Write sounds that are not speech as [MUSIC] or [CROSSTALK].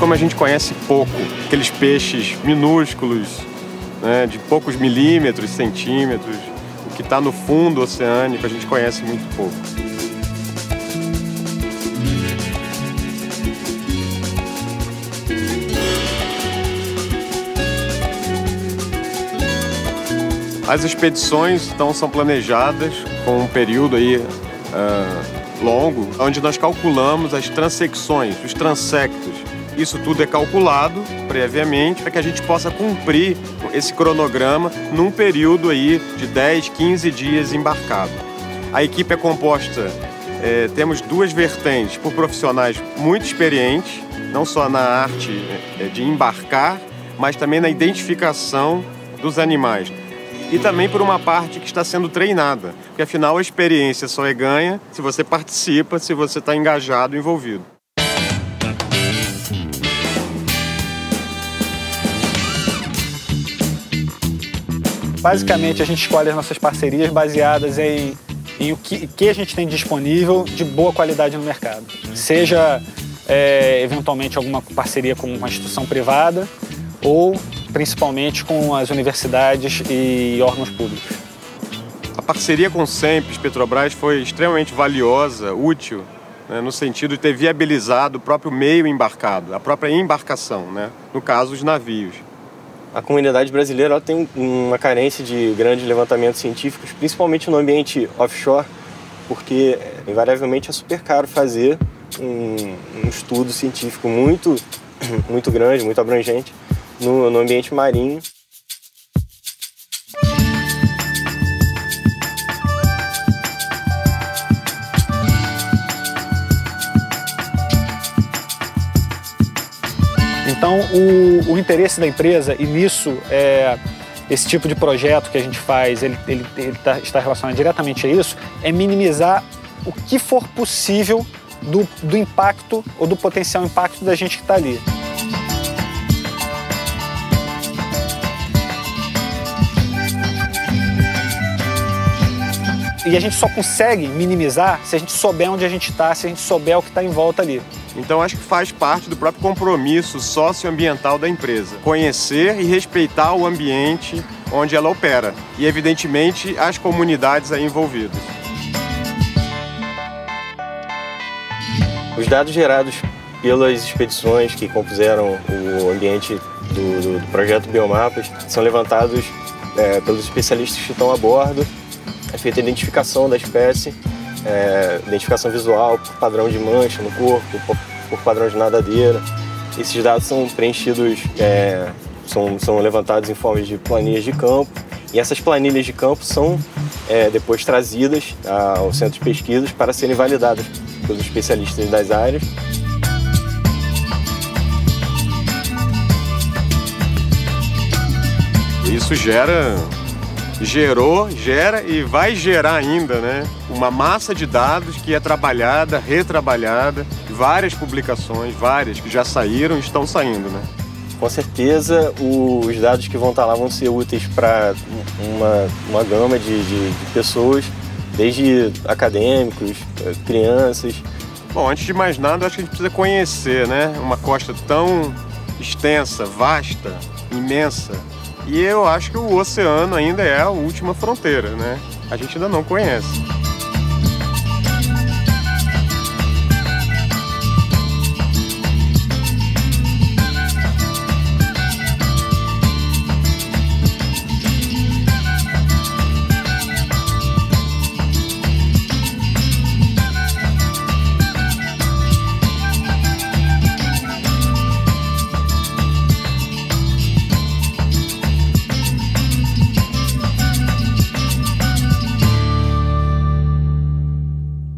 como a gente conhece pouco, aqueles peixes minúsculos, né, de poucos milímetros, centímetros, o que está no fundo oceânico, a gente conhece muito pouco. As expedições então são planejadas com um período aí uh, longo, onde nós calculamos as transecções, os transectos. Isso tudo é calculado previamente para que a gente possa cumprir esse cronograma num período aí de 10, 15 dias embarcado. A equipe é composta, é, temos duas vertentes por profissionais muito experientes, não só na arte é, de embarcar, mas também na identificação dos animais e também por uma parte que está sendo treinada, porque afinal a experiência só é ganha se você participa, se você está engajado, envolvido. Basicamente, a gente escolhe as nossas parcerias baseadas em, em o que, que a gente tem disponível de boa qualidade no mercado. Seja, é, eventualmente, alguma parceria com uma instituição privada ou principalmente com as universidades e órgãos públicos. A parceria com o Sempre Petrobras foi extremamente valiosa, útil, né, no sentido de ter viabilizado o próprio meio embarcado, a própria embarcação, né, no caso, os navios. A comunidade brasileira tem uma carência de grandes levantamentos científicos, principalmente no ambiente offshore, porque invariavelmente é super caro fazer um, um estudo científico muito, [CLEARS THROAT] muito grande, muito abrangente no, no ambiente marinho. Então, o, o, interesse da empresa, e nisso é, esse tipo de projeto que a gente faz, ele, ele, ele tá, está relacionado diretamente a isso, é minimizar o que for possível do, do impacto ou do potencial impacto da gente que está ali. E a gente só consegue minimizar se a gente souber onde a gente está, se a gente souber o que está em volta ali. Então acho que faz parte do próprio compromisso socioambiental da empresa. Conhecer e respeitar o ambiente onde ela opera e, evidentemente, as comunidades aí envolvidas. Os dados gerados pelas expedições que compuseram o ambiente do, do, do projeto Biomapas são levantados é, pelos especialistas que estão a bordo é feita a identificação da espécie, é, identificação visual por padrão de mancha no corpo, por, por padrão de nadadeira. Esses dados são preenchidos, é, são, são levantados em forma de planilhas de campo e essas planilhas de campo são é, depois trazidas ao centro de pesquisas para serem validadas pelos especialistas das áreas. Isso gera gerou, gera e vai gerar ainda, né? Uma massa de dados que é trabalhada, retrabalhada, várias publicações, várias que já saíram e estão saindo, né? Com certeza, os dados que vão estar lá vão ser úteis para uma, uma gama de, de, de pessoas, desde acadêmicos, crianças. Bom, antes de mais nada, acho que a gente precisa conhecer, né? Uma costa tão extensa, vasta, imensa, e eu acho que o oceano ainda é a última fronteira, né? A gente ainda não conhece.